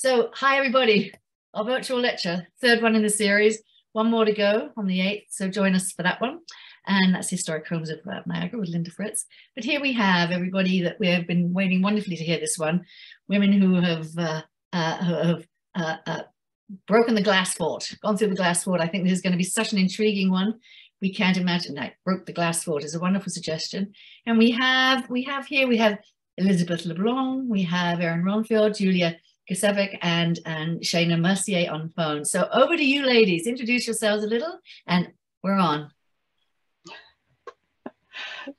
So, hi everybody. Our virtual lecture, third one in the series. One more to go on the 8th, so join us for that one. And that's Historic Homes of Niagara with Linda Fritz. But here we have everybody that we have been waiting wonderfully to hear this one. Women who have, uh, uh, have uh, uh, broken the glass fort, gone through the glass fort. I think this is going to be such an intriguing one. We can't imagine that. Broke the glass fort is a wonderful suggestion. And we have, we have here, we have Elizabeth LeBlanc, we have Erin Ronfeld, Julia Grcevic and, and Shayna Mercier on phone. So over to you ladies, introduce yourselves a little and we're on.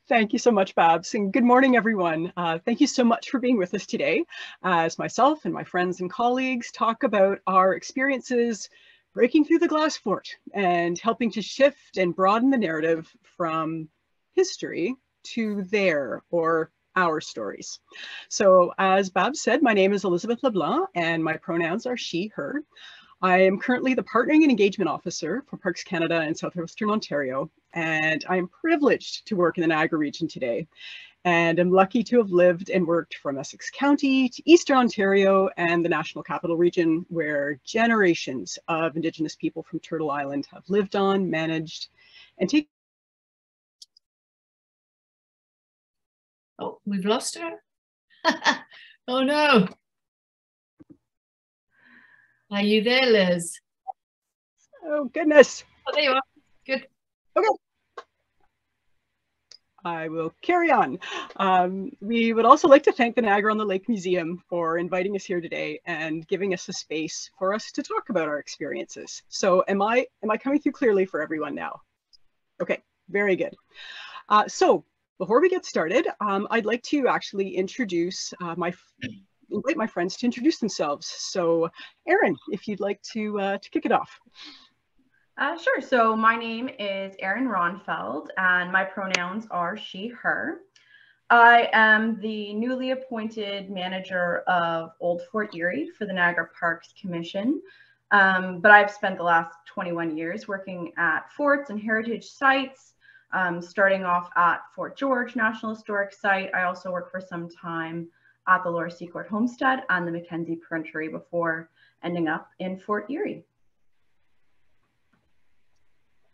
Thank you so much, Babs, and good morning, everyone. Uh, thank you so much for being with us today as myself and my friends and colleagues talk about our experiences breaking through the glass fort and helping to shift and broaden the narrative from history to there or our stories. So as Bab said, my name is Elizabeth LeBlanc and my pronouns are she, her. I am currently the Partnering and Engagement Officer for Parks Canada in Southwestern Ontario, and I am privileged to work in the Niagara region today. And I'm lucky to have lived and worked from Essex County to Eastern Ontario and the National Capital Region, where generations of Indigenous people from Turtle Island have lived on, managed, and taken we've lost her. oh no. Are you there, Liz? Oh goodness. Oh, there you are. Good. Okay. I will carry on. Um, we would also like to thank the Niagara on the Lake Museum for inviting us here today and giving us a space for us to talk about our experiences. So am I, am I coming through clearly for everyone now? Okay, very good. Uh, so before we get started, um, I'd like to actually introduce uh, my invite my friends to introduce themselves. So, Erin, if you'd like to uh, to kick it off. Uh, sure. So my name is Erin Ronfeld, and my pronouns are she, her. I am the newly appointed manager of Old Fort Erie for the Niagara Parks Commission. Um, but I've spent the last 21 years working at forts and heritage sites, um, starting off at Fort George National Historic Site. I also worked for some time at the Laura Secord Homestead and the Mackenzie Printery before ending up in Fort Erie.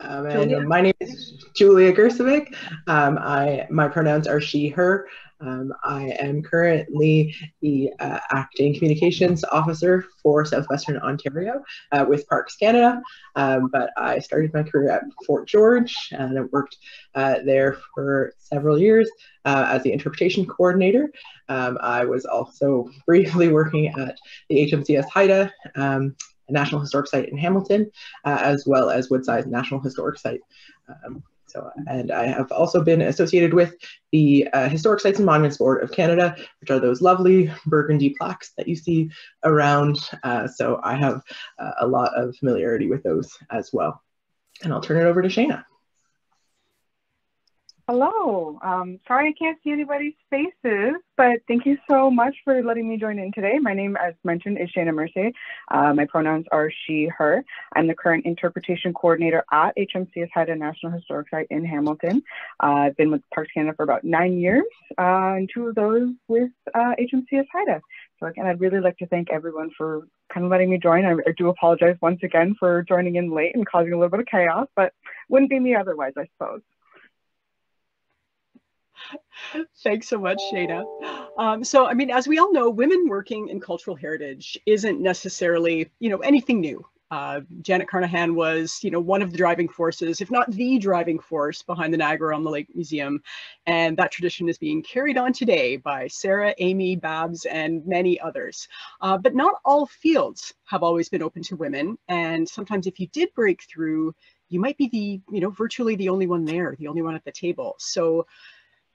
Um, and my name is Julia Grcevic. Um, I my pronouns are she, her. Um, I am currently the uh, acting communications officer for Southwestern Ontario uh, with Parks Canada, um, but I started my career at Fort George and I worked uh, there for several years uh, as the interpretation coordinator. Um, I was also briefly working at the HMCS Haida um, National Historic Site in Hamilton, uh, as well as Woodside National Historic Site. So, and I have also been associated with the uh, Historic Sites and Monuments Board of Canada, which are those lovely burgundy plaques that you see around. Uh, so I have uh, a lot of familiarity with those as well. And I'll turn it over to Shayna. Hello. Um, sorry I can't see anybody's faces, but thank you so much for letting me join in today. My name, as mentioned, is Shayna Mercier. Uh, my pronouns are she, her. I'm the current interpretation coordinator at HMCS Haida National Historic Site in Hamilton. Uh, I've been with Parks Canada for about nine years, uh, and two of those with uh, HMCS Haida. So again, I'd really like to thank everyone for kind of letting me join. I, I do apologize once again for joining in late and causing a little bit of chaos, but wouldn't be me otherwise, I suppose. Thanks so much, Shayna. Um, so, I mean, as we all know, women working in cultural heritage isn't necessarily, you know, anything new. Uh, Janet Carnahan was, you know, one of the driving forces, if not the driving force behind the Niagara on the Lake Museum. And that tradition is being carried on today by Sarah, Amy, Babs, and many others. Uh, but not all fields have always been open to women. And sometimes if you did break through, you might be the, you know, virtually the only one there, the only one at the table. So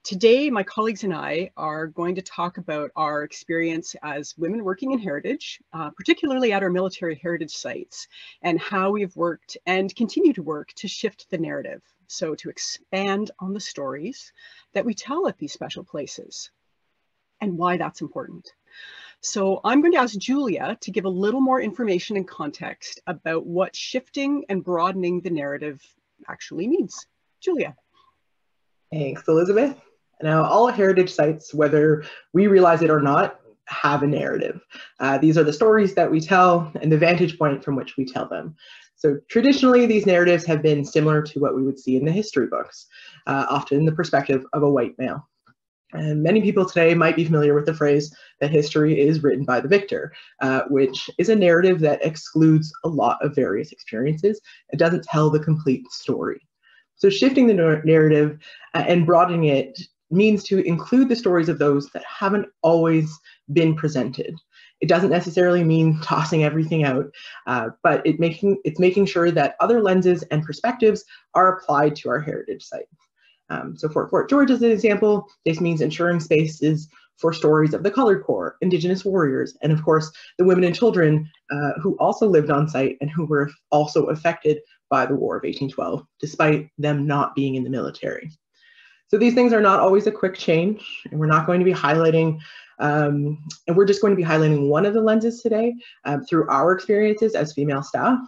Today, my colleagues and I are going to talk about our experience as women working in heritage, uh, particularly at our military heritage sites, and how we've worked and continue to work to shift the narrative. So to expand on the stories that we tell at these special places and why that's important. So I'm going to ask Julia to give a little more information and context about what shifting and broadening the narrative actually means. Julia. Thanks, Elizabeth. Now, all heritage sites, whether we realize it or not, have a narrative. Uh, these are the stories that we tell and the vantage point from which we tell them. So traditionally, these narratives have been similar to what we would see in the history books, uh, often the perspective of a white male. And many people today might be familiar with the phrase that history is written by the victor, uh, which is a narrative that excludes a lot of various experiences. It doesn't tell the complete story. So shifting the narrative uh, and broadening it means to include the stories of those that haven't always been presented. It doesn't necessarily mean tossing everything out, uh, but it making, it's making sure that other lenses and perspectives are applied to our heritage site. Um, so for Fort George as an example, this means ensuring spaces for stories of the Colored Corps, Indigenous warriors, and of course, the women and children uh, who also lived on site and who were also affected by the War of 1812, despite them not being in the military. So these things are not always a quick change, and we're not going to be highlighting, um, and we're just going to be highlighting one of the lenses today um, through our experiences as female staff.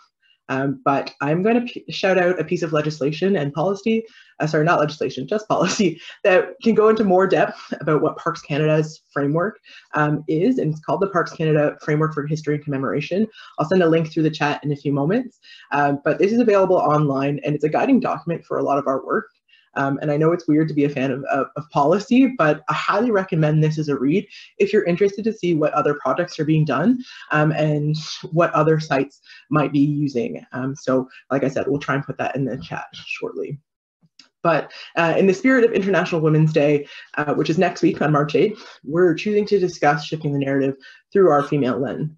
Um, but I'm going to shout out a piece of legislation and policy, uh, sorry, not legislation, just policy, that can go into more depth about what Parks Canada's framework um, is, and it's called the Parks Canada Framework for History and Commemoration. I'll send a link through the chat in a few moments, um, but this is available online, and it's a guiding document for a lot of our work. Um, and I know it's weird to be a fan of, of, of, policy, but I highly recommend this as a read if you're interested to see what other projects are being done um, and what other sites might be using. Um, so like I said, we'll try and put that in the chat shortly. But uh, in the spirit of International Women's Day, uh, which is next week on March 8th, we're choosing to discuss shifting the narrative through our female lens.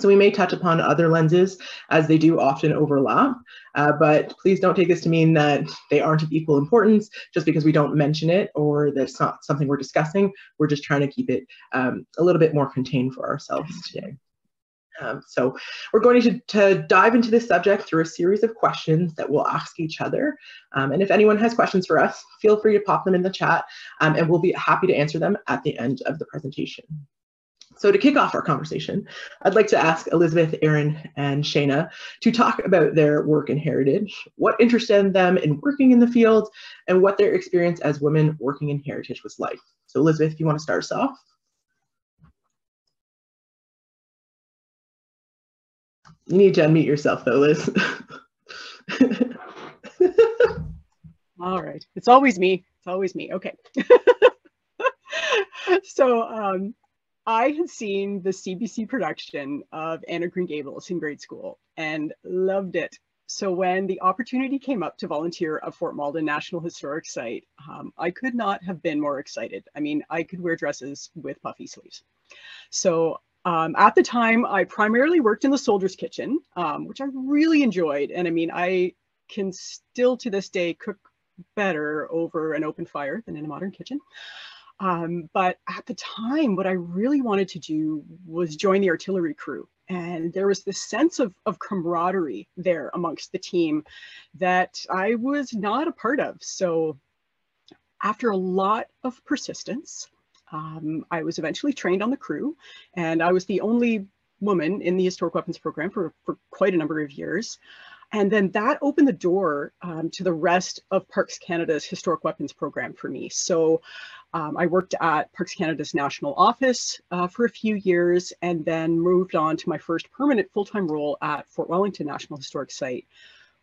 So we may touch upon other lenses as they do often overlap, uh, but please don't take this to mean that they aren't of equal importance just because we don't mention it or that's not something we're discussing. We're just trying to keep it um, a little bit more contained for ourselves today. Um, so we're going to, to, dive into this subject through a series of questions that we'll ask each other. Um, and if anyone has questions for us, feel free to pop them in the chat um, and we'll be happy to answer them at the end of the presentation. So to kick off our conversation, I'd like to ask Elizabeth, Erin, and Shayna to talk about their work in heritage, what interested them in working in the field, and what their experience as women working in heritage was like. So Elizabeth, if you want to start us off. You need to unmute yourself though, Liz. All right. It's always me. It's always me. Okay. so um, I had seen the CBC production of Anne of Green Gables in grade school and loved it. So when the opportunity came up to volunteer at Fort Malden National Historic Site, um, I could not have been more excited. I mean, I could wear dresses with puffy sleeves. So um, at the time, I primarily worked in the soldier's kitchen, um, which I really enjoyed. And I mean, I can still to this day cook better over an open fire than in a modern kitchen. Um, but at the time, what I really wanted to do was join the artillery crew. And there was this sense of, of camaraderie there amongst the team that I was not a part of. So after a lot of persistence, um, I was eventually trained on the crew and I was the only woman in the historic weapons program for, for quite a number of years. And then that opened the door um, to the rest of Parks Canada's historic weapons program for me. So um, I worked at Parks Canada's national office uh, for a few years and then moved on to my first permanent full-time role at Fort Wellington National Historic Site,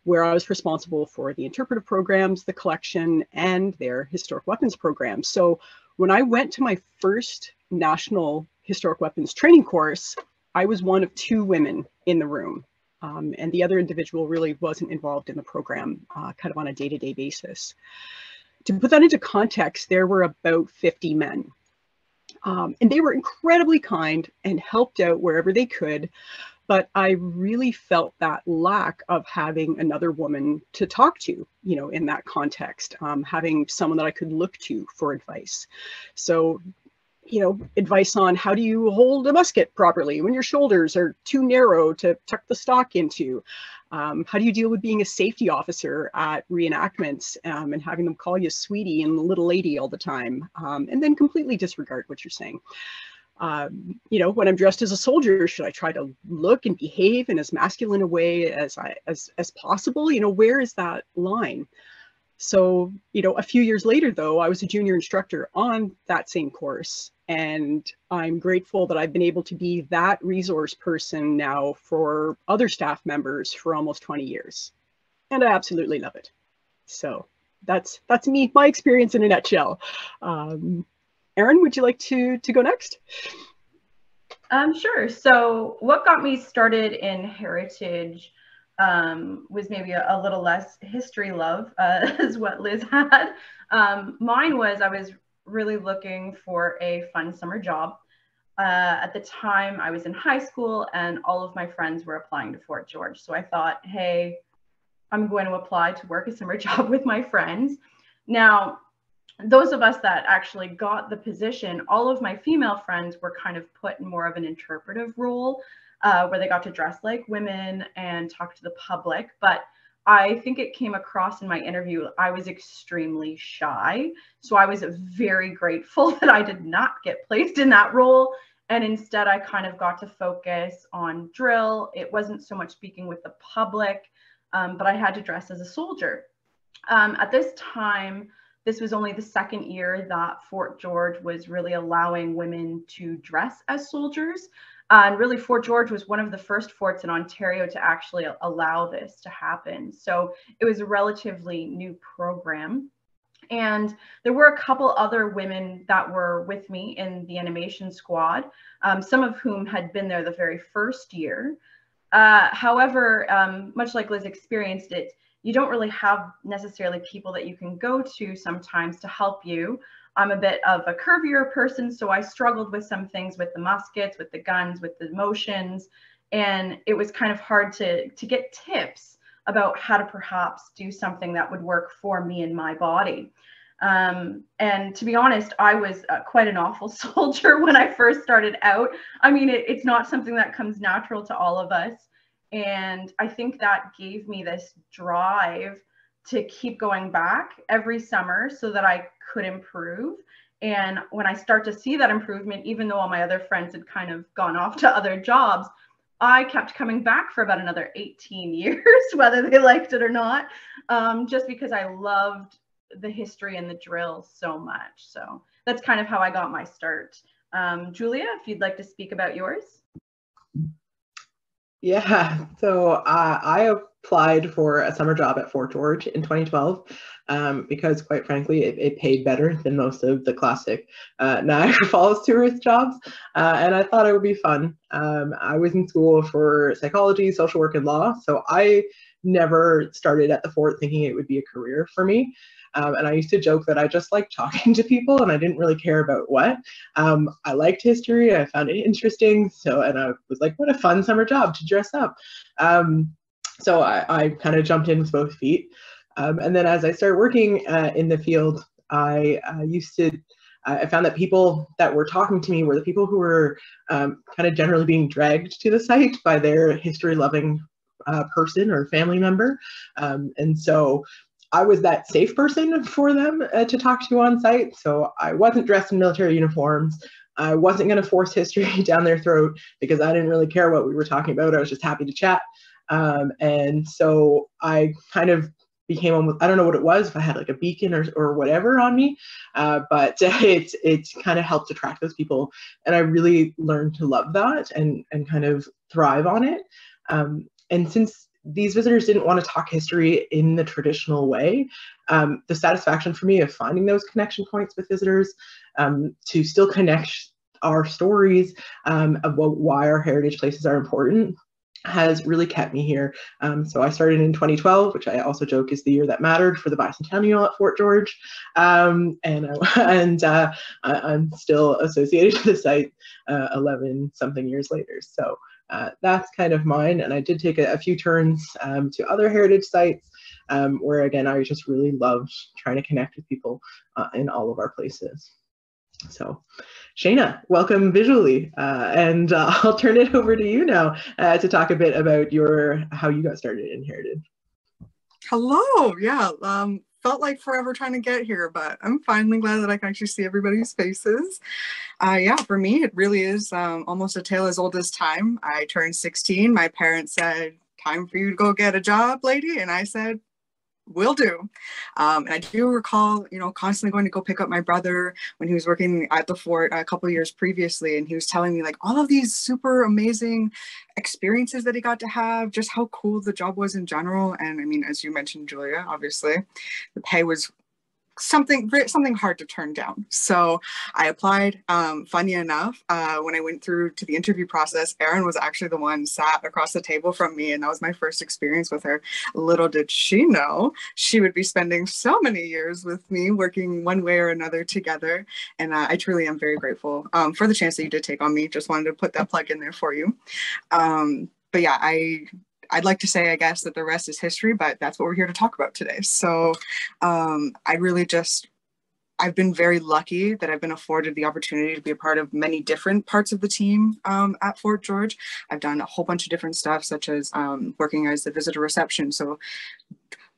where I was responsible for the interpretive programs, the collection, and their historic weapons program. So when I went to my first national historic weapons training course, I was one of two women in the room. Um, and the other individual really wasn't involved in the program uh, kind of on a day-to-day -day basis to put that into context, there were about 50 men. Um, and they were incredibly kind and helped out wherever they could. But I really felt that lack of having another woman to talk to, you know, in that context, um, having someone that I could look to for advice. So you know, advice on how do you hold a musket properly when your shoulders are too narrow to tuck the stock into. Um, how do you deal with being a safety officer at reenactments um, and having them call you sweetie and little lady all the time, um, and then completely disregard what you're saying? Um, you know, when I'm dressed as a soldier, should I try to look and behave in as masculine a way as I as as possible? You know, where is that line? So, you know, a few years later, though, I was a junior instructor on that same course And I'm grateful that I've been able to be that resource person now for other staff members for almost 20 years. And I absolutely love it. So that's that's me, my experience in a nutshell. Um, Erin, would you like to, to go next? Um, sure. So what got me started in heritage um, was maybe a, a, little less history love uh, as what Liz had. Um, mine was I was really looking for a fun summer job. Uh, at the time, I was in high school and all of my friends were applying to Fort George. So I thought, hey, I'm going to apply to work a summer job with my friends. Now, those of us that actually got the position, all of my female friends were kind of put in more of an interpretive role uh, where they got to dress like women and talk to the public. But I think it came across in my interview, I was extremely shy. So I was very grateful that I did not get placed in that role. And instead, I kind of got to focus on drill. It wasn't so much speaking with the public, um, but I had to dress as a soldier. Um, at this time, this was only the second year that Fort George was really allowing women to dress as soldiers. Uh, and really, Fort George was one of the first forts in Ontario to actually allow this to happen. So it was a relatively new program. And there were a couple other women that were with me in the animation squad, um, some of whom had been there the very first year. Uh, however, um, much like Liz experienced it, you don't really have necessarily people that you can go to sometimes to help you. I'm a bit of a curvier person, so I struggled with some things with the muskets, with the guns, with the motions, and it was kind of hard to to get tips about how to perhaps do something that would work for me and my body. Um, and to be honest, I was uh, quite an awful soldier when I first started out. I mean, it, it's not something that comes natural to all of us. And I think that gave me this drive to keep going back every summer so that I could improve. And when I start to see that improvement, even though all my other friends had kind of gone off to other jobs, I kept coming back for about another 18 years, whether they liked it or not, um, just because I loved the history and the drills so much. So that's kind of how I got my start. Um, Julia, if you'd like to speak about yours. Yeah, so uh, I applied for a summer job at Fort George in 2012 um, because, quite frankly, it, it, paid better than most of the classic uh, Niagara Falls tourist jobs, uh, and I thought it would be fun. Um, I was in school for psychology, social work, and law, so I never started at the fort thinking it would be a career for me. Um, and I used to joke that I just liked talking to people and I didn't really care about what. Um, I liked history. I found it interesting. So, and I was like, what a fun summer job to dress up. Um, so I, I kind of jumped in with both feet. Um, and then as I started working uh, in the field, I uh, used to I found that people that were talking to me were the people who were um, kind of generally being dragged to the site by their history loving uh, person or family member. Um, and so I was that safe person for them uh, to talk to on site. So I wasn't dressed in military uniforms. I wasn't going to force history down their throat because I didn't really care what we were talking about. I was just happy to chat. Um, and so I kind of became almost, I don't know what it was, if I had like a beacon or, or whatever on me, uh, but it, it kind of helped attract those people. And I really learned to love that and, and kind of thrive on it. Um, and since these visitors didn't want to talk history in the traditional way. Um, the satisfaction for me of finding those connection points with visitors um, to still connect our stories um, about why our heritage places are important has really kept me here. Um, so I started in 2012, which I also joke is the year that mattered for the bicentennial at Fort George. Um, and and uh, I'm still associated with the site uh, 11 something years later. So uh, that's kind of mine. And I did take a, a few turns um, to other heritage sites um, where, again, I just really loved trying to connect with people uh, in all of our places. So, Shayna, welcome visually, uh, and uh, I'll turn it over to you now uh, to talk a bit about your how you got started in Heritage. Hello, yeah, um, felt like forever trying to get here, but I'm finally glad that I can actually see everybody's faces. Uh, yeah, for me, it really is um, almost a tale as old as time. I turned 16. My parents said, "Time for you to go get a job, lady," and I said, will do. Um, and I do recall, you know, constantly going to go pick up my brother when he was working at the fort a couple years previously, and he was telling me like all of these super amazing experiences that he got to have, just how cool the job was in general. And I mean, as you mentioned, Julia, obviously, the pay was something something hard to turn down. So I applied. Um, funny enough, uh, when I went through to the interview process, Erin was actually the one sat across the table from me, and that was my first experience with her. Little did she know she would be spending so many years with me, working one way or another together. And uh, I truly am very grateful um, for the chance that you did take on me. Just wanted to put that plug in there for you. Um, but yeah, I I'd like to say, I guess, that the rest is history, but that's what we're here to talk about today. So um, I really just, I've been very lucky that I've been afforded the opportunity to be a part of many different parts of the team um, at Fort George. I've done a whole bunch of different stuff, such as um, working as the visitor reception. So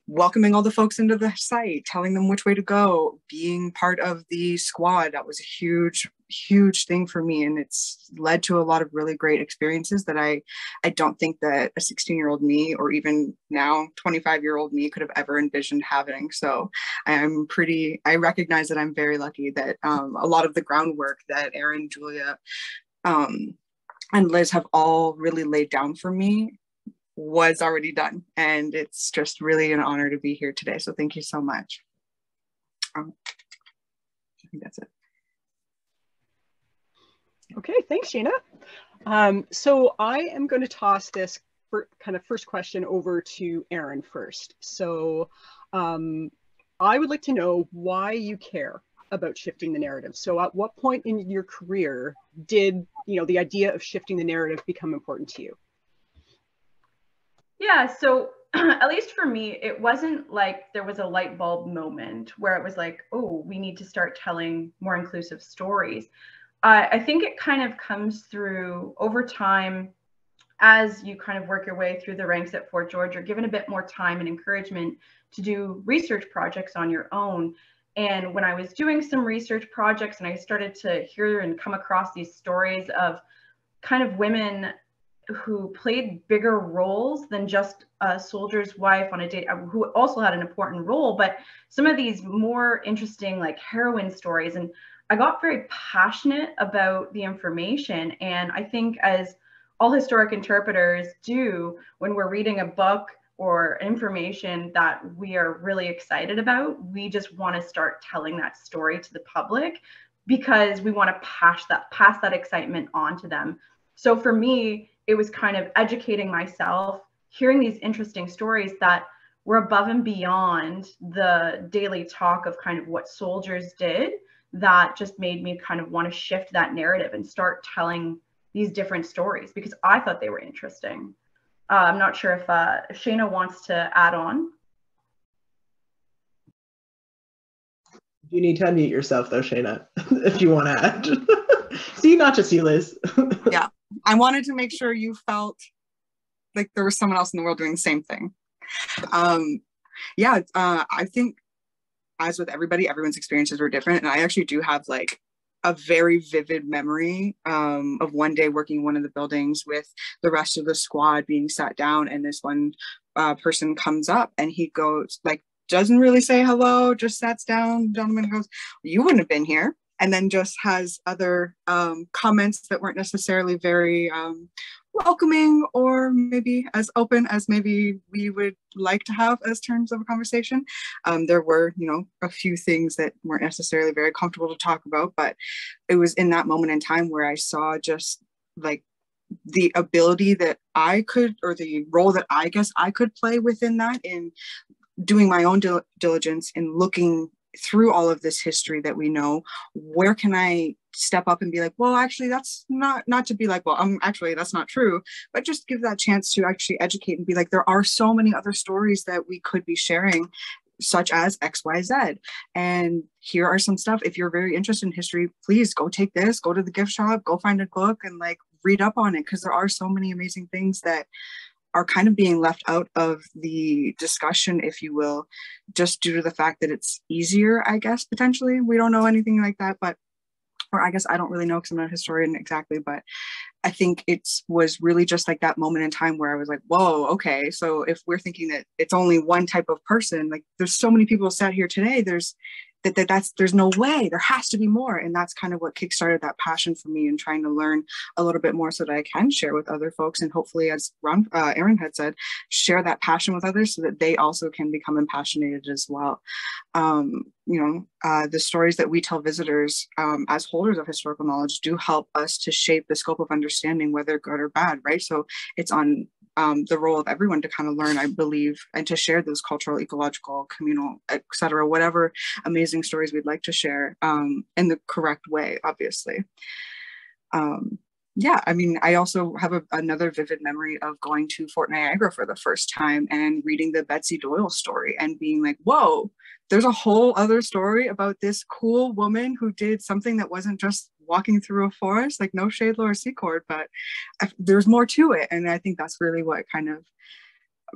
welcoming all the folks into the site, telling them which way to go, being part of the squad. That was a huge, huge thing for me. And it's led to a lot of really great experiences that I, I don't think that a 16 year old me or even now 25 year old me could have ever envisioned having. So I'm pretty, I recognize that I'm very lucky that um, a lot of the groundwork that Erin, Julia, um, and Liz have all really laid down for me was already done. And it's just really an honor to be here today. So thank you so much. Um, I think that's it. Okay, thanks, Shayna. Um, so I am going to toss this kind of first question over to Erin first. So um, I would like to know why you care about shifting the narrative. So at what point in your career did you know the idea of shifting the narrative become important to you? Yeah, so at least for me, it wasn't like there was a light bulb moment where it was like, oh, we need to start telling more inclusive stories. Uh, I think it kind of comes through over time as you kind of work your way through the ranks at Fort George. You're given a bit more time and encouragement to do research projects on your own. And when I was doing some research projects and I started to hear and come across these stories of kind of women who played bigger roles than just a soldier's wife on a date, uh, who also had an important role, but some of these more interesting, like heroine stories. And I got very passionate about the information. And I think, as all historic interpreters do when we're reading a book or information that we are really excited about, we just want to start telling that story to the public because we want to pass that pass that excitement on to them. So for me, it was kind of educating myself, hearing these interesting stories that were above and beyond the daily talk of kind of what soldiers did that just made me kind of want to shift that narrative and start telling these different stories because I thought they were interesting. Uh, I'm not sure if, uh, if Shayna wants to add on. You need to unmute yourself though, Shayna, if you want to add. See, not just you, Liz. yeah. I wanted to make sure you felt like there was someone else in the world doing the same thing. Um, yeah, uh, I think as with everybody, everyone's experiences were different. And I actually do have like a very vivid memory um, of one day working one of the buildings with the rest of the squad being sat down and this one uh, person comes up and he goes like doesn't really say hello just sits down gentleman goes you wouldn't have been here and then just has other um, comments that weren't necessarily very um, welcoming or maybe as open as maybe we would like to have as terms of a conversation. Um, there were, you know, a few things that weren't necessarily very comfortable to talk about, but it was in that moment in time where I saw just like the ability that I could, or the role that I guess I could play within that in doing my own dil- diligence in looking through all of this history that we know where can i step up and be like well actually that's not not to be like well um actually that's not true but just give that chance to actually educate and be like there are so many other stories that we could be sharing such as xyz and here are some stuff. If you're very interested in history please go take this go to the gift shop go find a book and like read up on it because there are so many amazing things that are kind of being left out of the discussion, if you will, just due to the fact that it's easier, I guess, potentially. We don't know anything like that, but or I guess I don't really know because I'm not a historian exactly, but I think it was really just like that moment in time where I was like, whoa, okay. So if we're thinking that it's only one type of person, like there's so many people sat here today, there's that, that that's there's no way there has to be more. And that's kind of what kickstarted that passion for me and trying to learn a little bit more so that i can share with other folks and hopefully as ron uh, Erin had said share that passion with others so that they also can become impassionated as well. Um, you know uh, the stories that we tell visitors um, as holders of historical knowledge do help us to shape the scope of understanding whether good or bad right? So it's on um, the role of everyone to kind of learn, I believe, and to share those cultural, ecological, communal, etc., whatever amazing stories we'd like to share um, in the correct way, obviously. Um, yeah, I mean, I also have a, another vivid memory of going to Fort Niagara for the first time and reading the Betsy Doyle story and being like, whoa, there's a whole other story about this cool woman who did something that wasn't just walking through a forest, like no shade, Laura Secord, but I, there's more to it. And I think that's really what kind of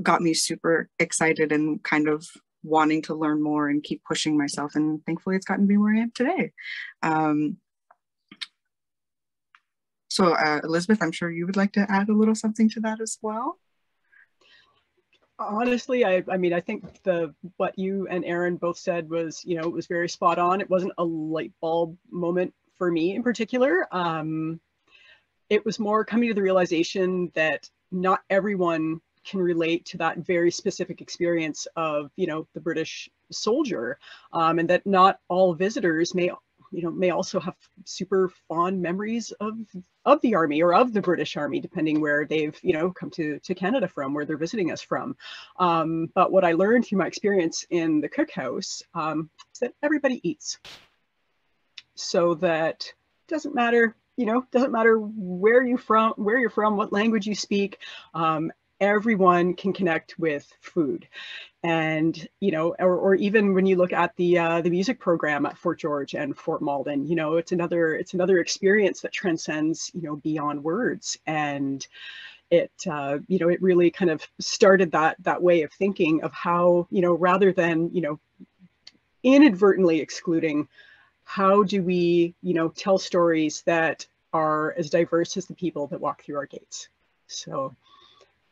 got me super excited and kind of wanting to learn more and keep pushing myself. And thankfully, it's gotten me where I am today. Um, so, uh, Elizabeth, I'm sure you would like to add a little something to that as well. Honestly, I, I mean, I think the what you and Erin both said was, you know, it was very spot on. It wasn't a light bulb moment for me in particular. Um, it was more coming to the realization that not everyone can relate to that very specific experience of, you know, the British soldier, um, and that not all visitors may you know may also have super fond memories of of the army or of the british army depending where they've you know come to to canada from where they're visiting us from um, but what i learned through my experience in the cookhouse um, is that everybody eats so that doesn't matter you know doesn't matter where you from where you're from what language you speak um, everyone can connect with food. And you know or, or even when you look at the uh, the music program at fort george and fort malden you know it's another it's another experience that transcends you know beyond words. And it uh, you know it really kind of started that that way of thinking of how you know rather than you know inadvertently excluding how do we, you know, tell stories that are as diverse as the people that walk through our gates? So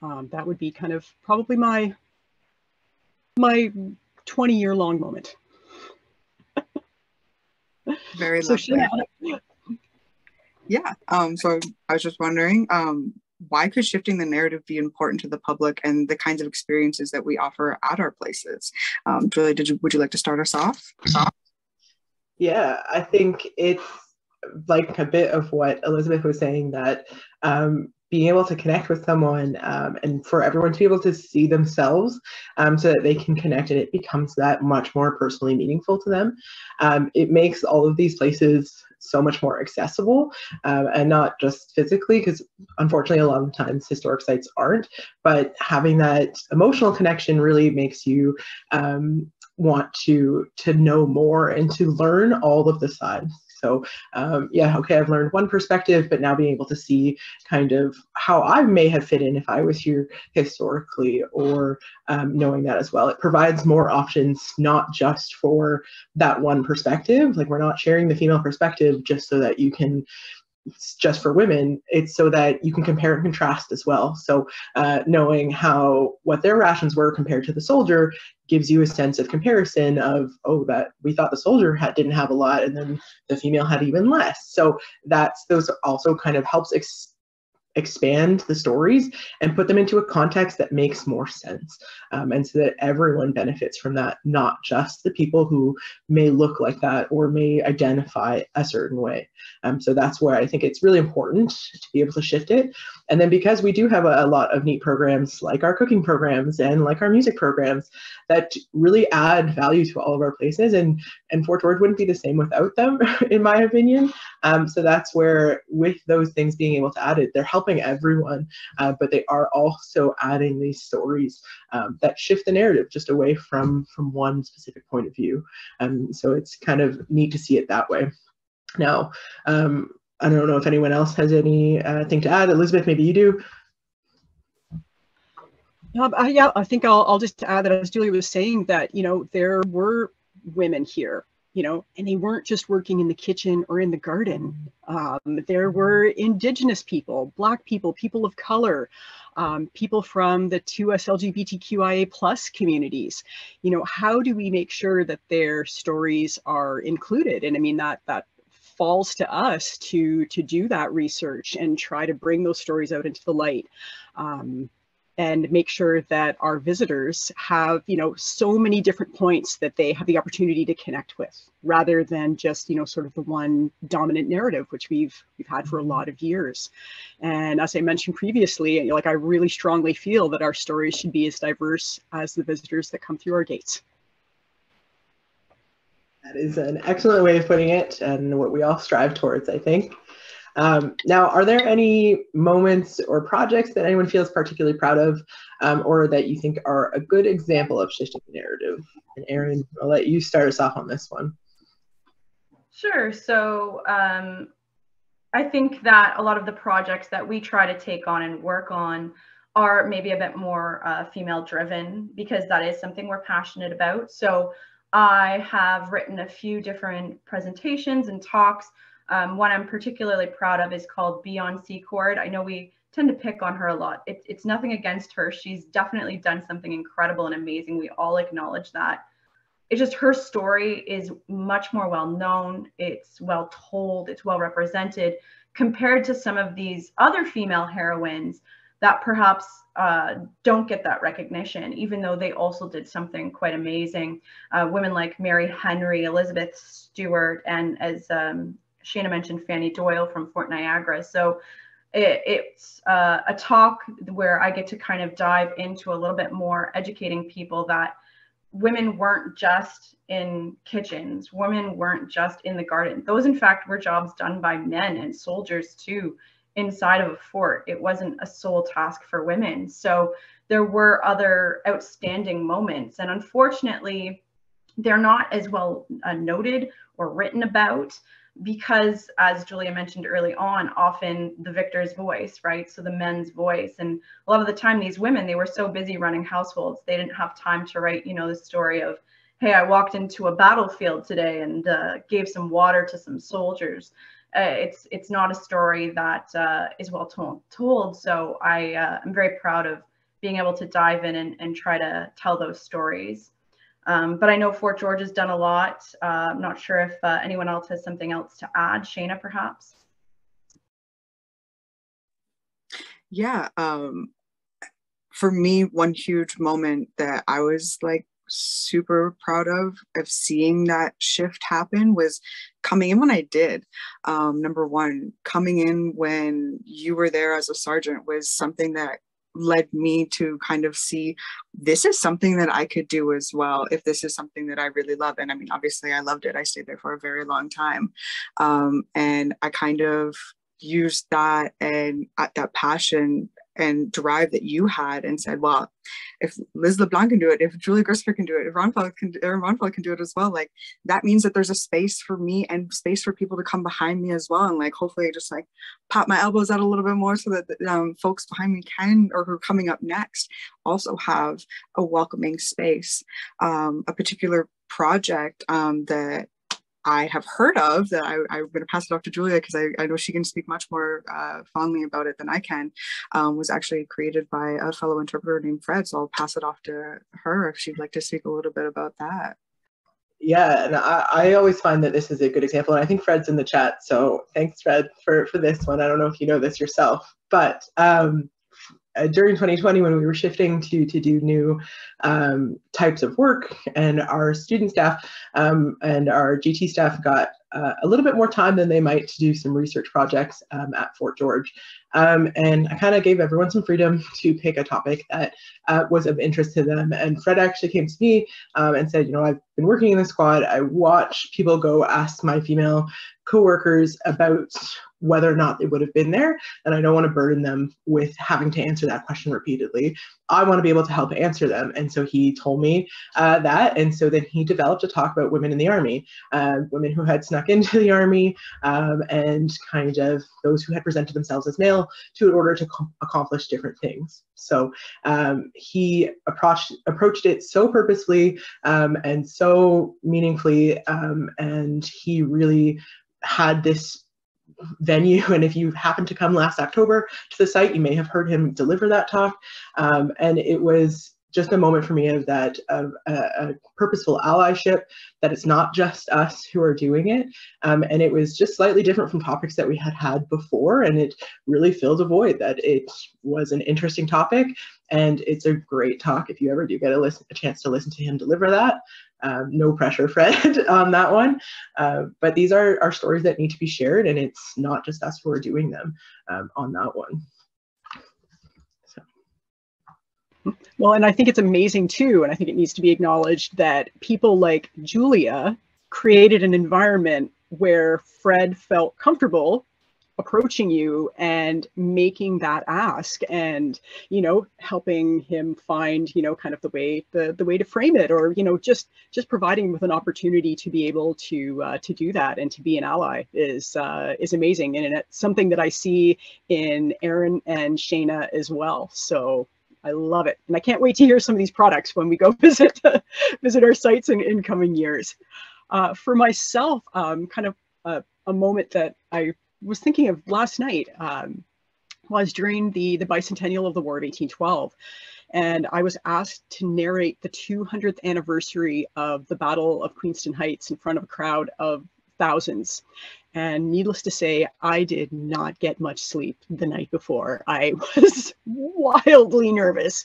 um, that would be kind of probably my my 20 year long moment. Very so lovely. yeah. Um, so I was just wondering, um, why could shifting the narrative be important to the public and the kinds of experiences that we offer at our places? Um, Julie, did you, would you like to start us off? Yeah, I think it's like a bit of what Elizabeth was saying that um, being able to connect with someone um, and for everyone to be able to see themselves um, so that they can connect and it becomes that much more personally meaningful to them. Um, it makes all of these places so much more accessible um, and not just physically because unfortunately a lot of times historic sites aren't but having that emotional connection really makes you um, want to to know more and to learn all of the sides. So um, yeah okay i've learned one perspective but now being able to see kind of how i may have fit in if i was here historically or um, knowing that as well. It provides more options not just for that one perspective. Like we're not sharing the female perspective just so that you can just for women, it's so that you can compare and contrast as well. So uh, knowing how what their rations were compared to the soldier gives you a sense of comparison of oh that we thought the soldier had didn't have a lot and then the female had even less. So that's those also kind of helps expand the stories and put them into a context that makes more sense um, and so that everyone benefits from that not just the people who may look like that or may identify a certain way. Um, so that's where i think it's really important to be able to shift it. And then because we do have a, a lot of neat programs like our cooking programs and like our music programs that really add value to all of our places and and fort george wouldn't be the same without them in my opinion. Um, so that's where with those things being able to add it they're helping helping everyone, uh, but they are also adding these stories um, that shift the narrative just away from from one specific point of view. Um, so it's kind of neat to see it that way. Now, um, I don't know if anyone else has anything uh, to add. Elizabeth, maybe you do. Um, I, yeah, I think I'll, I'll just add that as Julia was saying that, you know, there were women here you know, and they weren't just working in the kitchen or in the garden. Um, there were indigenous people, black people, people of color, um, people from the 2S LGBTQIA plus communities. You know, how do we make sure that their stories are included? And I mean, that that falls to us to to do that research and try to bring those stories out into the light. Um, and make sure that our visitors have you know so many different points that they have the opportunity to connect with rather than just you know sort of the one dominant narrative which we've we've had for a lot of years. And as i mentioned previously like i really strongly feel that our stories should be as diverse as the visitors that come through our gates. That is an excellent way of putting it and what we all strive towards i think um, now, are there any moments or projects that anyone feels particularly proud of um, or that you think are a good example of shifting the narrative? And Erin, I'll let you start us off on this one. Sure. So um, I think that a lot of the projects that we try to take on and work on are maybe a bit more uh, female driven because that is something we're passionate about. So I have written a few different presentations and talks um, one I'm particularly proud of is called Beyond Secord. I know we tend to pick on her a lot. It, it's nothing against her. She's definitely done something incredible and amazing. We all acknowledge that. It's just her story is much more well known. It's well told. It's well represented compared to some of these other female heroines that perhaps uh, don't get that recognition, even though they also did something quite amazing. Uh, women like Mary Henry, Elizabeth Stewart, and as um, Shayna mentioned Fanny Doyle from Fort Niagara. So it, it's uh, a talk where I get to kind of dive into a little bit more educating people that women weren't just in kitchens, women weren't just in the garden. Those, in fact, were jobs done by men and soldiers too inside of a fort. It wasn't a sole task for women. So there were other outstanding moments. And unfortunately, they're not as well uh, noted or written about because as Julia mentioned early on, often the victor's voice, right? So the men's voice. And a lot of the time these women, they were so busy running households, they didn't have time to write, you know, the story of, hey, I walked into a battlefield today and uh, gave some water to some soldiers. Uh, it's it's not a story that uh, is well told, told. So I uh, I'm very proud of being able to dive in and, and try to tell those stories. Um, but I know Fort George has done a lot. Uh, I'm not sure if uh, anyone else has something else to add. Shayna, perhaps? Yeah. Um, for me, one huge moment that I was like super proud of of seeing that shift happen was coming in when I did. Um, number one, coming in when you were there as a sergeant was something that led me to kind of see this is something that I could do as well if this is something that I really love. And I mean, obviously, I loved it. I stayed there for a very long time. Um, and I kind of used that and uh, that passion and drive that you had and said, well, if Liz LeBlanc can do it, if Julie Grcevic can do it, if Ron Feld can, Erin Ronfeld can do it as well, like that means that there's a space for me and space for people to come behind me as well. And like, hopefully I just like pop my elbows out a little bit more so that um, folks behind me can, or who are coming up next also have a welcoming space. Um, a particular project um, that I have heard of that I, am going to pass it off to Julia because I, I, know she can speak much more uh, fondly about it than I can, um, was actually created by a fellow interpreter named Fred. So I'll pass it off to her if she'd like to speak a little bit about that. Yeah, and I, I always find that this is a good example. And I think Fred's in the chat. So thanks, Fred, for, for this one. I don't know if you know this yourself, but um, uh, during 2020 when we were shifting to to do new um, types of work and our student staff um, and our GT staff got uh, a little bit more time than they might to do some research projects um, at Fort George. Um, and I kind of gave everyone some freedom to pick a topic that uh, was of interest to them. And Fred actually came to me um, and said, you know, I've been working in the squad. I watch people go ask my female coworkers about whether or not they would have been there. And I don't want to burden them with having to answer that question repeatedly. I want to be able to help answer them. And so he told me uh, that. And so then he developed a talk about women in the army, uh, women who had snuck into the army um, and kind of those who had presented themselves as male to in order to accomplish different things. So um, he approached approached it so purposefully um, and so meaningfully, um, and he really had this venue. And if you happen to come last October to the site, you may have heard him deliver that talk. Um, and it was just a moment for me of that of a, a, purposeful allyship that it's not just us who are doing it. Um, and it was just slightly different from topics that we had had before and it really filled a void that it was an interesting topic. And it's a great talk if you ever do get a, listen, a chance to listen to him deliver that. Um, no pressure fred on that one. Uh, but these are, stories that need to be shared and it's not just us who are doing them um, on that one Well, and I think it's amazing too, and I think it needs to be acknowledged that people like Julia created an environment where Fred felt comfortable approaching you and making that ask and you know helping him find you know kind of the way the the way to frame it or you know just just providing with an opportunity to be able to uh, to do that and to be an ally is uh, is amazing. And it's something that I see in Erin and Shayna as well. So I love it. And I can't wait to hear some of these products when we go visit visit our sites in, in coming years. Uh, for myself, um, kind of a, a, moment that I was thinking of last night um, was during the, the bicentennial of the War of 1812. And I was asked to narrate the 200th anniversary of the Battle of Queenston Heights in front of a crowd of thousands. And needless to say, I did not get much sleep the night before. I was wildly nervous.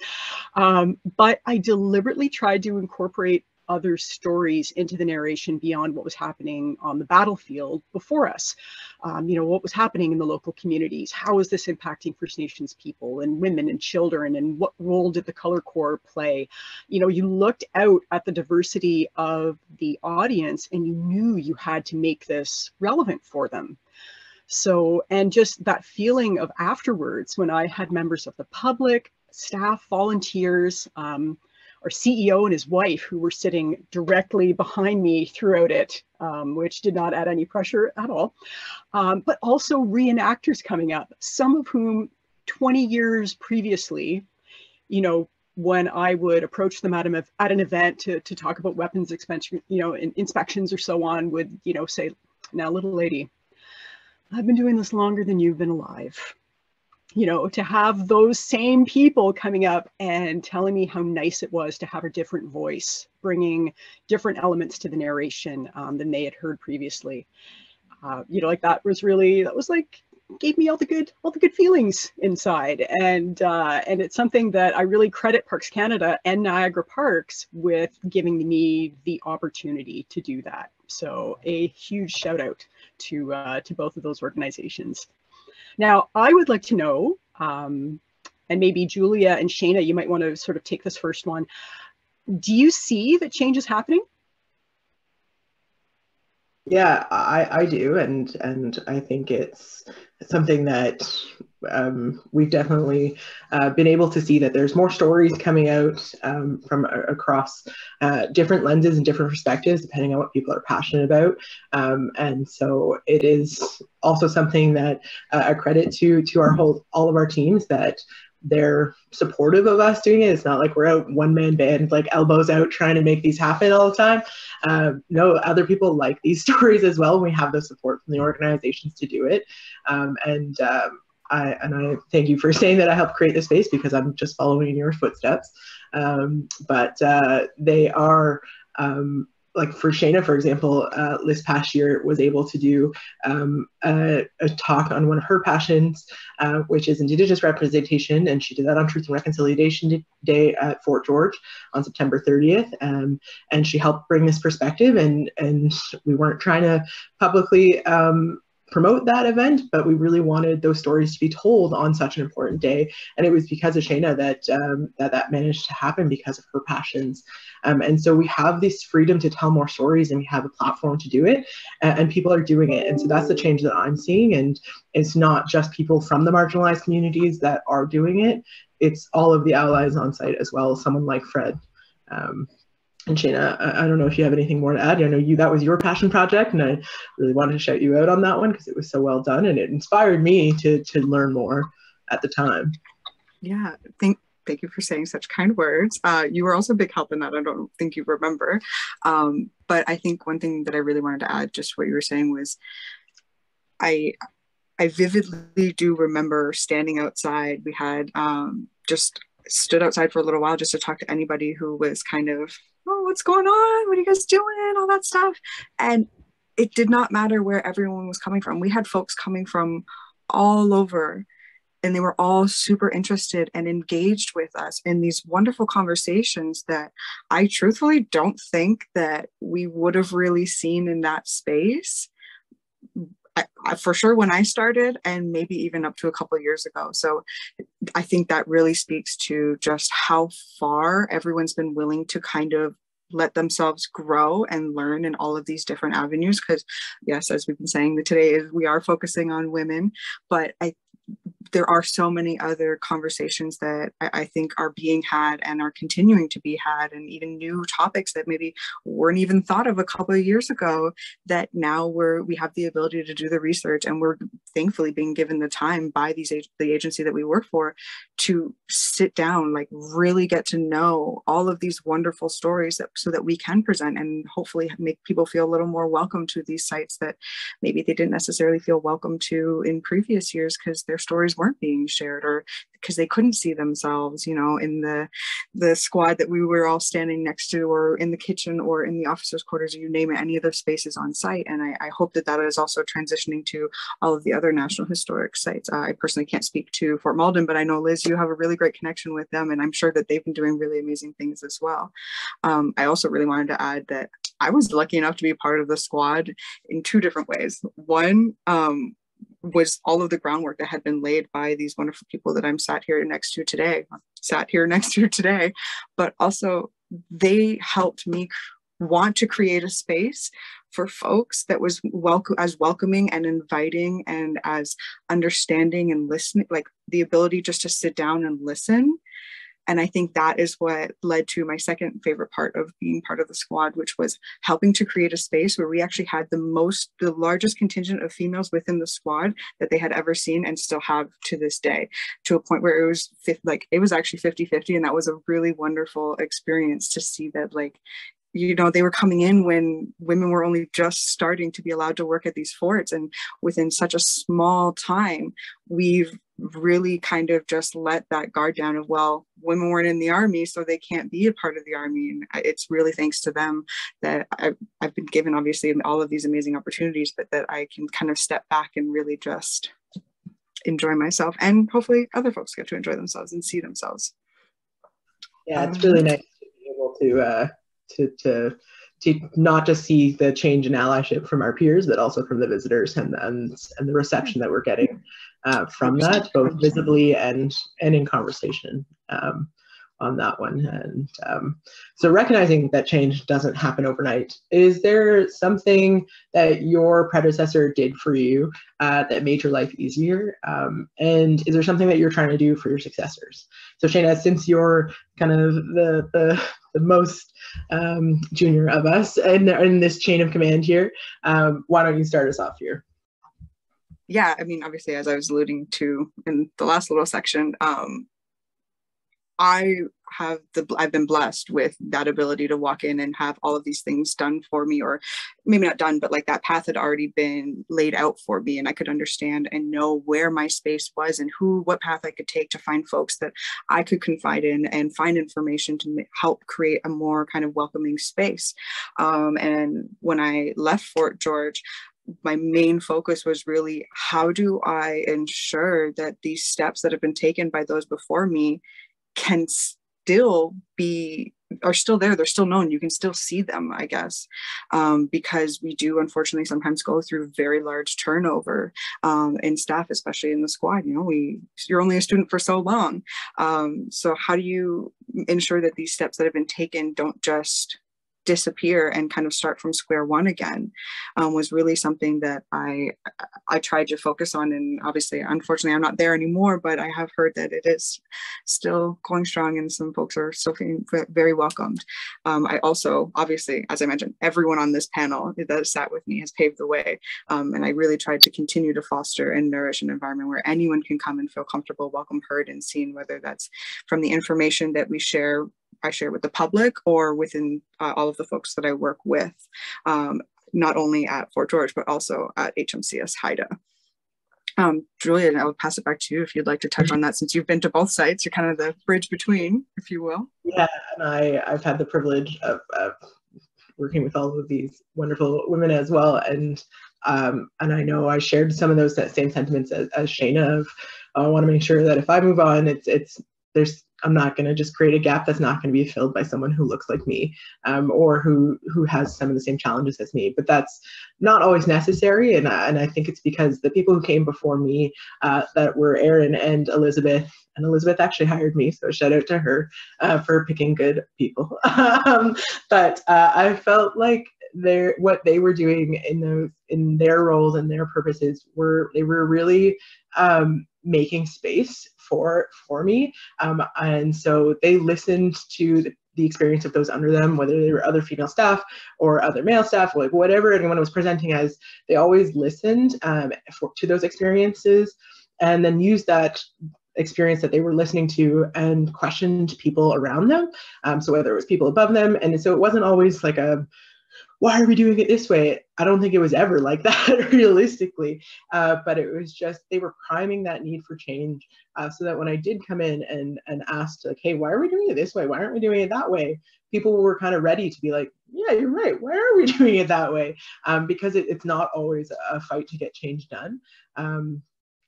Um, but I deliberately tried to incorporate other stories into the narration beyond what was happening on the battlefield before us. Um, you know, what was happening in the local communities? How is this impacting First Nations people and women and children? And what role did the Coloured Corps play? You know, you looked out at the diversity of the audience and you knew you had to make this relevant for them. So, and just that feeling of afterwards when I had members of the public, staff, volunteers, um, our CEO and his wife, who were sitting directly behind me throughout it, um, which did not add any pressure at all. Um, but also reenactors coming up, some of whom 20 years previously, you know, when I would approach them at, a, at an event to, to talk about weapons expansion, you know, in, inspections or so on, would, you know, say, now little lady, I've been doing this longer than you've been alive you know, to have those same people coming up and telling me how nice it was to have a different voice, bringing different elements to the narration um, than they had heard previously. Uh, you know, like that was really, that was like, gave me all the good, all the good feelings inside. And, uh, and it's something that I really credit Parks Canada and Niagara Parks with giving me the opportunity to do that. So a huge shout out to, uh, to both of those organizations. Now, I would like to know, um, and maybe Julia and Shayna, you might want to sort of take this first one. Do you see that change is happening? Yeah, I, I do, and and I think it's something that um, we've definitely uh, been able to see that there's more stories coming out um, from uh, across uh, different lenses and different perspectives, depending on what people are passionate about. Um, and so it is also something that uh, a credit to to our whole all of our teams that they're supportive of us doing it. It's not like we're out one man band, like elbows out, trying to make these happen all the time. Um, no, other people like these stories as well. We have the support from the organizations to do it. Um, and um, I, and I thank you for saying that I helped create the space because I'm just following in your footsteps. Um, but uh, they are um, like for Shayna, for example, uh, this past year was able to do um, a, a, talk on one of her passions, uh, which is Indigenous representation, and she did that on Truth and Reconciliation Day at Fort George on September 30th, um, and she helped bring this perspective. and And we weren't trying to publicly um, promote that event, but we really wanted those stories to be told on such an important day. And it was because of Shayna that um, that, that managed to happen because of her passions. Um, and so we have this freedom to tell more stories and we have a platform to do it and, and people are doing it. And so that's the change that I'm seeing. And it's not just people from the marginalized communities that are doing it. It's all of the allies on site as well. Someone like Fred. Um, and Shayna, I, I, don't know if you have anything more to add. I know you that was your passion project, and I really wanted to shout you out on that one because it was so well done and it inspired me to to learn more at the time. Yeah, thank thank you for saying such kind words. Uh, you were also a big help in that. I don't think you remember, um, but I think one thing that I really wanted to add, just what you were saying, was I I vividly do remember standing outside. We had um, just stood outside for a little while just to talk to anybody who was kind of oh, what's going on? What are you guys doing? All that stuff. And it did not matter where everyone was coming from. We had folks coming from all over and they were all super interested and engaged with us in these wonderful conversations that I truthfully don't think that we would have really seen in that space. I, for sure when I started, and maybe even up to a couple years ago. So I think that really speaks to just how far everyone's been willing to kind of let themselves grow and learn in all of these different avenues because yes as we've been saying today is we are focusing on women but i there are so many other conversations that I, I, think are being had and are continuing to be had, and even new topics that maybe weren't even thought of a couple of years ago. That now we're we have the ability to do the research, and we're thankfully being given the time by these the agency that we work for to sit down, like really get to know all of these wonderful stories, that, so that we can present and hopefully make people feel a little more welcome to these sites that maybe they didn't necessarily feel welcome to in previous years because their stories weren't being shared or because they couldn't see themselves you know in the the squad that we were all standing next to or in the kitchen or in the officers quarters or you name it any of those spaces on site. And I, I hope that that is also transitioning to all of the other national historic sites. Uh, i personally can't speak to fort malden but i know liz you have a really great connection with them and i'm sure that they've been doing really amazing things as well. Um, i also really wanted to add that I was lucky enough to be part of the squad in two different ways. One, um, was all of the groundwork that had been laid by these wonderful people that I'm sat here next to today, sat here next to today, but also they helped me want to create a space for folks that was welcome as welcoming and inviting and as understanding and listening like the ability just to sit down and listen and I think that is what led to my second favorite part of being part of the squad, which was helping to create a space where we actually had the most, the largest contingent of females within the squad that they had ever seen and still have to this day, to a point where it was like, it was actually 50 50. And that was a really wonderful experience to see that, like, you know they were coming in when women were only just starting to be allowed to work at these forts and within such a small time we've really kind of just let that guard down of well women weren't in the army so they can't be a part of the army. And it's really thanks to them that I've, I've been given obviously all of these amazing opportunities but that i can kind of step back and really just enjoy myself. And hopefully other folks get to enjoy themselves and see themselves. Yeah it's really um, nice to be able to uh to to to not just see the change in allyship from our peers, but also from the visitors and and, and the reception that we're getting uh, from that, both visibly and and in conversation. Um, on that one. And um, so recognizing that change doesn't happen overnight, is there something that your predecessor did for you uh, that made your life easier? Um, and is there something that you're trying to do for your successors? So Shayna, since you're kind of the, the, the most um, junior of us in, in this chain of command here, um, why don't you start us off here? yeah, I mean, obviously, as I was alluding to in the last little section, um, I have the I've been blessed with that ability to walk in and have all of these things done for me, or maybe not done, but like that path had already been laid out for me, and I could understand and know where my space was and who, what path I could take to find folks that I could confide in and find information to help create a more kind of welcoming space. Um, and when I left Fort George, my main focus was really how do I ensure that these steps that have been taken by those before me can still be are still there. They're still known. You can still see them, I guess, um, because we do unfortunately sometimes go through very large turnover um, in staff, especially in the squad. You know, we you're only a student for so long. Um, so how do you ensure that these steps that have been taken don't just disappear and kind of start from square one again um, was really something that I I tried to focus on and obviously unfortunately I'm not there anymore but I have heard that it is still going strong and some folks are still feeling very welcomed. Um, I also obviously as I mentioned everyone on this panel that sat with me has paved the way um, and I really tried to continue to foster and nourish an environment where anyone can come and feel comfortable, welcome, heard and seen whether that's from the information that we share I share with the public or within uh, all of the folks that I work with, um, not only at Fort George, but also at HMCS Haida. Um, Julia, I'll pass it back to you if you'd like to touch on that since you've been to both sites. You're kind of the bridge between, if you will. Yeah, and I, I've had the privilege of, of working with all of these wonderful women as well. And um, and I know I shared some of those same sentiments as, as Shayna of I want to make sure that if I move on, it's it's there's I'm not going to just create a gap that's not going to be filled by someone who looks like me um, or who who has some of the same challenges as me. But that's not always necessary, and and I think it's because the people who came before me uh, that were Erin and Elizabeth, and Elizabeth actually hired me, so shout out to her uh, for picking good people. um, but uh, I felt like their what they were doing in those in their roles and their purposes were they were really um, making space for for me. Um, and so they listened to the, the, experience of those under them whether they were other female staff or other male staff like whatever anyone was presenting as they always listened um, for, to those experiences and then used that experience that they were listening to and questioned people around them um, so whether it was people above them. And so it wasn't always like a why are we doing it this way? I don't think it was ever like that realistically, uh, but it was just they were priming that need for change uh, so that when I did come in and and asked like, hey, why are we doing it this way? Why aren't we doing it that way? People were kind of ready to be like, yeah, you're right. Why are we doing it that way? Um, because it, it's not always a fight to get change done. Um,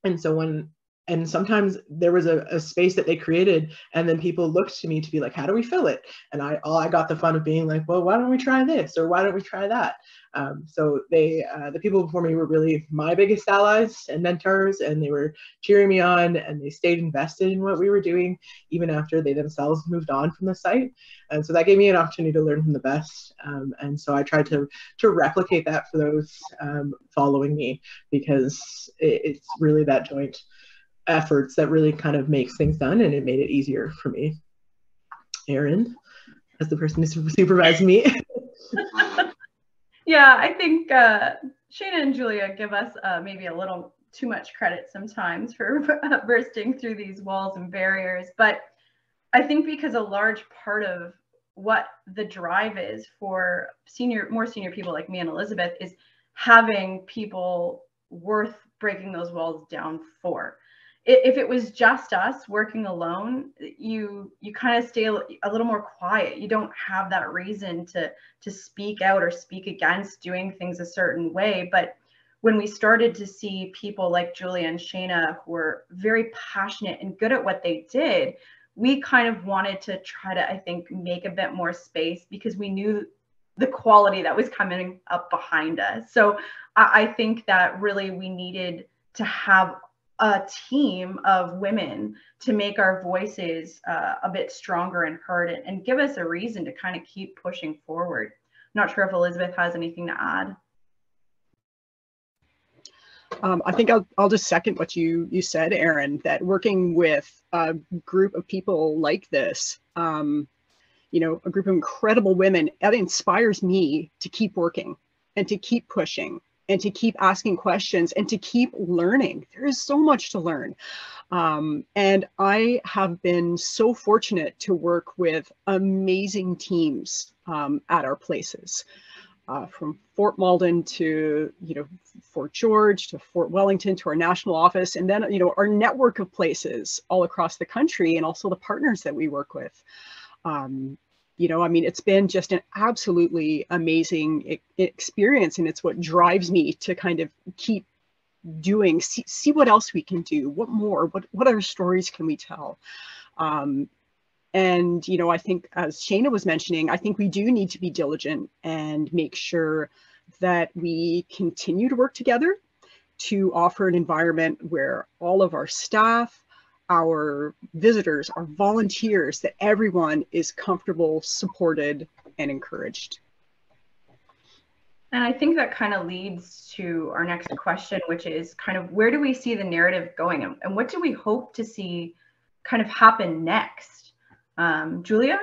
and so when and sometimes there was a, a, space that they created and then people looked to me to be like how do we fill it? And i all i got the fun of being like well why don't we try this or why don't we try that? Um, so they uh, the people before me were really my biggest allies and mentors and they were cheering me on and they stayed invested in what we were doing even after they themselves moved on from the site. And so that gave me an opportunity to learn from the best um, and so i tried to to replicate that for those um, following me because it, it's really that joint efforts that really kind of makes things done and it made it easier for me. Erin, as the person who supervised me. yeah, I think uh, Shayna and Julia give us uh, maybe a little too much credit sometimes for bursting through these walls and barriers. But I think because a large part of what the drive is for senior, more senior people like me and Elizabeth is having people worth breaking those walls down for if it was just us working alone you you kind of stay a little more quiet. You don't have that reason to to speak out or speak against doing things a certain way. But when we started to see people like julia and shayna who were very passionate and good at what they did we kind of wanted to try to i think make a bit more space because we knew the quality that was coming up behind us. So i, I think that really we needed to have a team of women to make our voices uh, a bit stronger and heard and, and give us a reason to kind of keep pushing forward. not sure if Elizabeth has anything to add. Um, I think I'll, I'll just second what you, you said, Erin, that working with a group of people like this, um, you know, a group of incredible women, that inspires me to keep working and to keep pushing and to keep asking questions and to keep learning. There is so much to learn. Um, and I have been so fortunate to work with amazing teams um, at our places. Uh, from Fort Malden to you know Fort George to Fort Wellington to our national office, and then you know our network of places all across the country, and also the partners that we work with. Um, you know i mean it's been just an absolutely amazing experience and it's what drives me to kind of keep doing see, see what else we can do what more what what other stories can we tell? Um, And, you know, I think as Shayna was mentioning, I think we do need to be diligent and make sure that we continue to work together to offer an environment where all of our staff, our visitors, our volunteers, that everyone is comfortable, supported, and encouraged. And I think that kind of leads to our next question, which is kind of where do we see the narrative going and, and what do we hope to see kind of happen next? Um, Julia?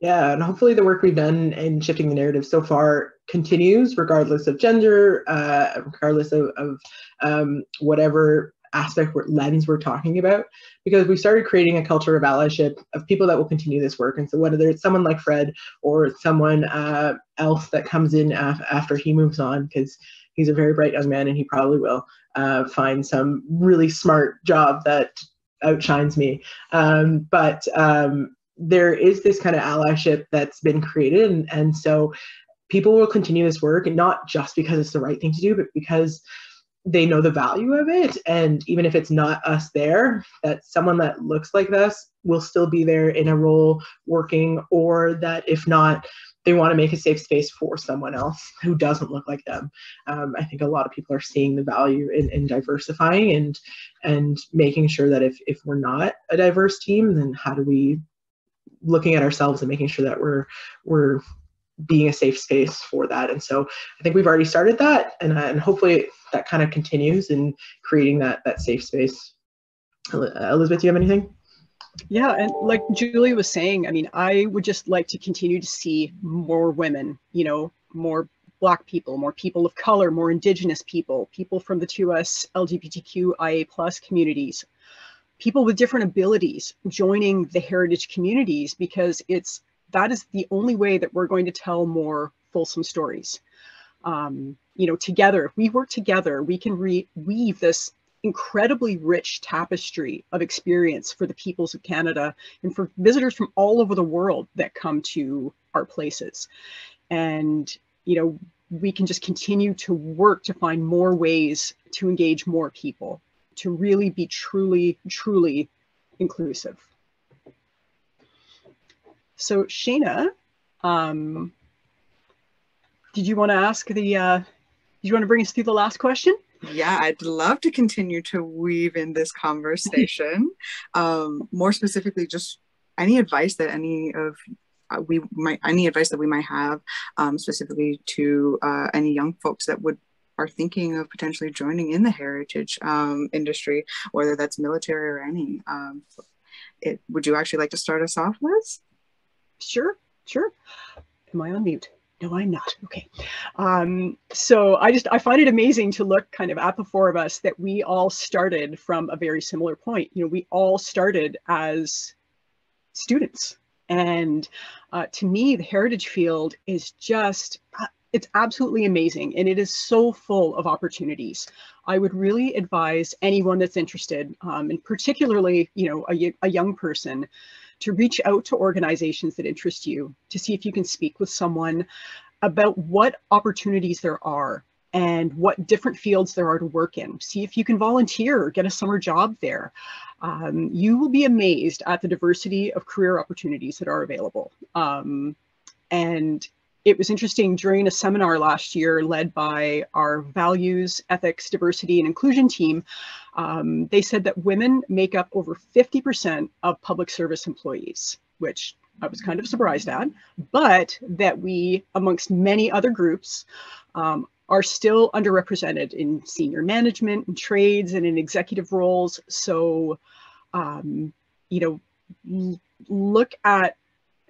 Yeah, and hopefully the work we've done in shifting the narrative so far continues regardless of gender, uh, regardless of, of um, whatever aspect or lens we're talking about because we started creating a culture of allyship of people that will continue this work. And so whether it's someone like fred or someone uh, else that comes in af- after he moves on because he's a very bright young man and he probably will uh, find some really smart job that outshines me. Um, but um, there is this kind of allyship that's been created and, and so people will continue this work and not just because it's the right thing to do but because they know the value of it and even if it's not us there that someone that looks like us will still be there in a role working or that if not they want to make a safe space for someone else who doesn't look like them. Um, i think a lot of people are seeing the value in, in diversifying and and making sure that if if we're not a diverse team then how do we looking at ourselves and making sure that we're we're being a safe space for that. And so I think we've already started that, and, uh, and hopefully that kind of continues in creating that that safe space. Elizabeth, do you have anything? Yeah, and like Julie was saying, I mean, I would just like to continue to see more women, you know, more Black people, more people of color, more Indigenous people, people from the 2S LGBTQIA plus communities, people with different abilities joining the heritage communities because it's that is the only way that we're going to tell more fulsome stories. Um, you know, together, if we work together, we can re- weave this incredibly rich tapestry of experience for the peoples of Canada and for visitors from all over the world that come to our places. And, you know, we can just continue to work to find more ways to engage more people, to really be truly, truly inclusive. So Shayna, um, did you want to ask the, uh, did you want to bring us through the last question? Yeah, I'd love to continue to weave in this conversation. um, more specifically, just any advice that any of uh, we might, any advice that we might have, um, specifically to uh, any young folks that would are thinking of potentially joining in the heritage um, industry, whether that's military or any. Um, it, would you actually like to start us off, Liz? Sure, sure. Am I on mute? No, I'm not. Okay. Um, so I just I find it amazing to look kind of at the four of us that we all started from a very similar point. You know, we all started as students, and uh, to me, the heritage field is just uh, it's absolutely amazing, and it is so full of opportunities. I would really advise anyone that's interested, um, and particularly you know a, a young person, to reach out to organizations that interest you to see if you can speak with someone about what opportunities there are and what different fields there are to work in. See if you can volunteer or get a summer job there. Um, you will be amazed at the diversity of career opportunities that are available. Um, and it was interesting during a seminar last year led by our values, ethics, diversity, and inclusion team. Um, they said that women make up over 50% of public service employees, which I was kind of surprised at, but that we, amongst many other groups, um, are still underrepresented in senior management and trades and in executive roles. So, um, you know, look at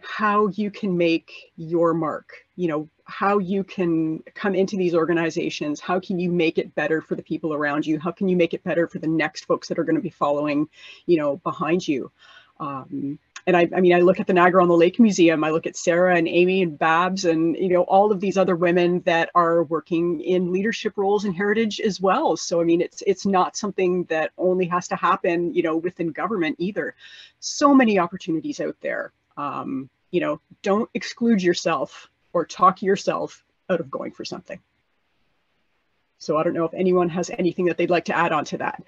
how you can make your mark you know how you can come into these organizations how can you make it better for the people around you? How can you make it better for the next folks that are going to be following you know behind you? Um, and I, I mean i look at the niagara on the lake museum i look at sarah and amy and babs and you know all of these other women that are working in leadership roles in heritage as well. So i mean it's it's not something that only has to happen you know within government either. So many opportunities out there. Um, you know, don't exclude yourself or talk yourself out of going for something. So I don't know if anyone has anything that they'd like to add on to that.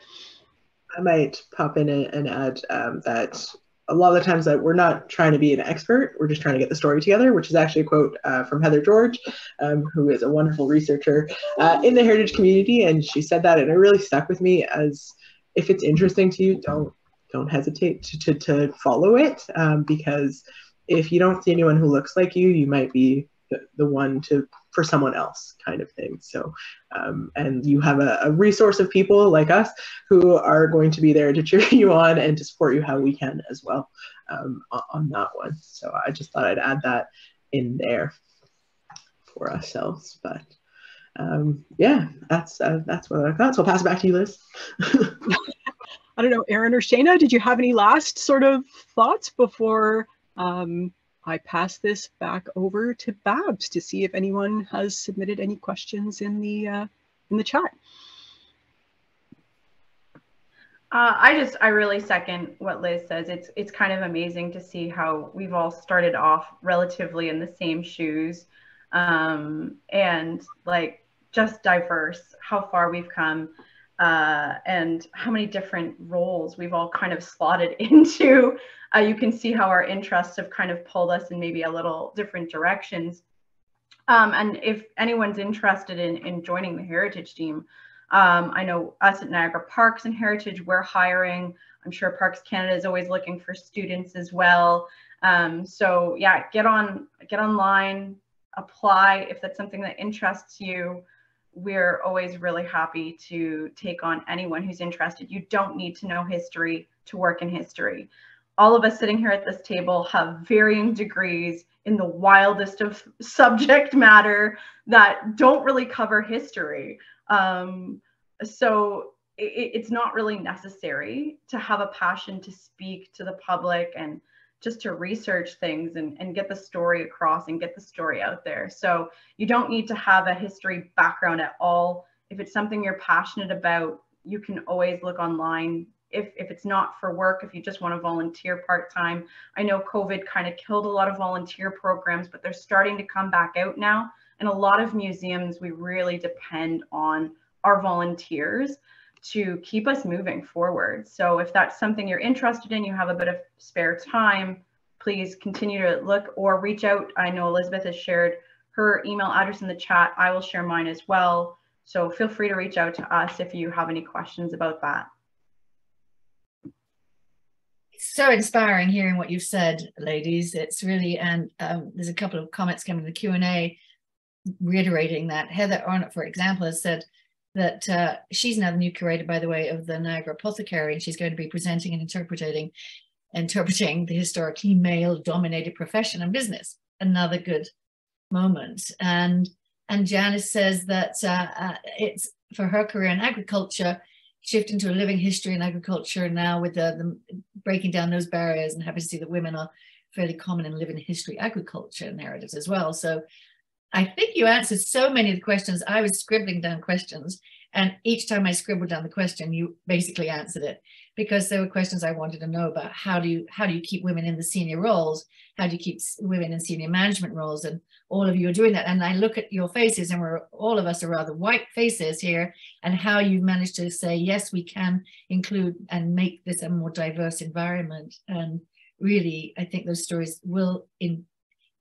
I might pop in and add um, that a lot of the times that we're not trying to be an expert, we're just trying to get the story together, which is actually a quote uh, from Heather George, um, who is a wonderful researcher uh, in the heritage community. And she said that, and it really stuck with me as if it's interesting to you, don't don't hesitate to, to, to follow it um, because if you don't see anyone who looks like you, you might be the, one to for someone else kind of thing. So, um, and you have a, a, resource of people like us who are going to be there to cheer you on and to support you how we can as well um, on, that one. So I just thought I'd add that in there for ourselves. But um, yeah, that's uh, that's what I thought. So I'll pass it back to you, Liz. I don't know, Erin or Shayna, did you have any last sort of thoughts before um, I pass this back over to Babs to see if anyone has submitted any questions in the uh, in the chat. Uh, I just I really second what Liz says. It's it's kind of amazing to see how we've all started off relatively in the same shoes, um, and like just diverse. How far we've come, uh, and how many different roles we've all kind of slotted into uh, you can see how our interests have kind of pulled us in maybe a little different directions. Um, and if anyone's interested in, in joining the heritage team, um, I know us at Niagara Parks and Heritage, we're hiring. I'm sure Parks Canada is always looking for students as well. Um, so yeah, get on, get online, apply if that's something that interests you. We're always really happy to take on anyone who's interested. You don't need to know history to work in history all of us sitting here at this table have varying degrees in the wildest of subject matter that don't really cover history. Um, so it, it's not really necessary to have a passion to speak to the public and just to research things and, and get the story across and get the story out there. So you don't need to have a history background at all. If it's something you're passionate about, you can always look online, if, if it's not for work, if you just want to volunteer part time. I know COVID kind of killed a lot of volunteer programs, but they're starting to come back out now. And a lot of museums, we really depend on our volunteers to keep us moving forward. So if that's something you're interested in, you have a bit of spare time, please continue to look or reach out. I know Elizabeth has shared her email address in the chat. I will share mine as well. So feel free to reach out to us if you have any questions about that so inspiring hearing what you've said, ladies. It's really, and um, there's a couple of comments coming in the Q&A reiterating that. Heather Arnott, for example, has said that uh, she's now the new curator, by the way, of the Niagara Apothecary, and she's going to be presenting and interpreting interpreting the historically male-dominated profession and business. Another good moment. And and Janice says that uh, uh, it's for her career in agriculture, shift into a living history in agriculture now with the, the, breaking down those barriers and happy to see that women are fairly common in living history agriculture narratives as well. So I think you answered so many of the questions. I was scribbling down questions and each time I scribbled down the question, you basically answered it because there were questions I wanted to know about how do you how do you keep women in the senior roles? How do you keep women in senior management roles? And all of you are doing that. And I look at your faces, and we're all of us are rather white faces here, and how you've managed to say yes, we can include and make this a more diverse environment. And really, I think those stories will in,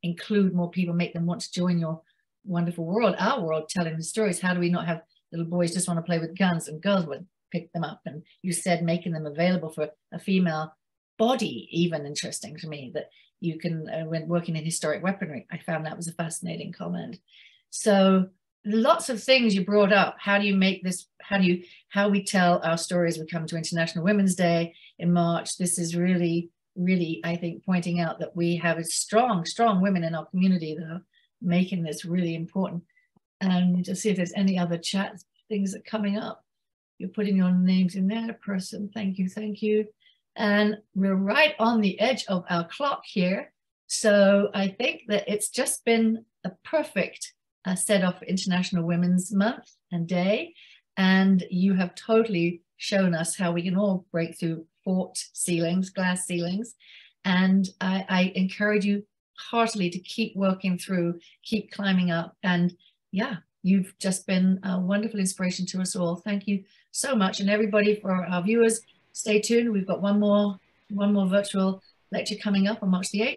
include more people, make them want to join your wonderful world, our world, telling the stories. How do we not have little boys just want to play with guns and girls would pick them up? And you said making them available for a female body, even interesting to me that you can, uh, when working in historic weaponry, I found that was a fascinating comment. So lots of things you brought up. How do you make this, how do you, how we tell our stories? We come to International Women's Day in March. This is really, really, I think, pointing out that we have strong, strong women in our community that are making this really important. And to see if there's any other chat things that are coming up. You're putting your names in there, person. Thank you, thank you. And we're right on the edge of our clock here. So I think that it's just been a perfect uh, set off International Women's Month and Day. And you have totally shown us how we can all break through fort ceilings, glass ceilings. And I, I encourage you heartily to keep working through, keep climbing up. And yeah, you've just been a wonderful inspiration to us all. Thank you so much. And everybody for our viewers, stay tuned. We've got one more, one more virtual lecture coming up on March the 8th.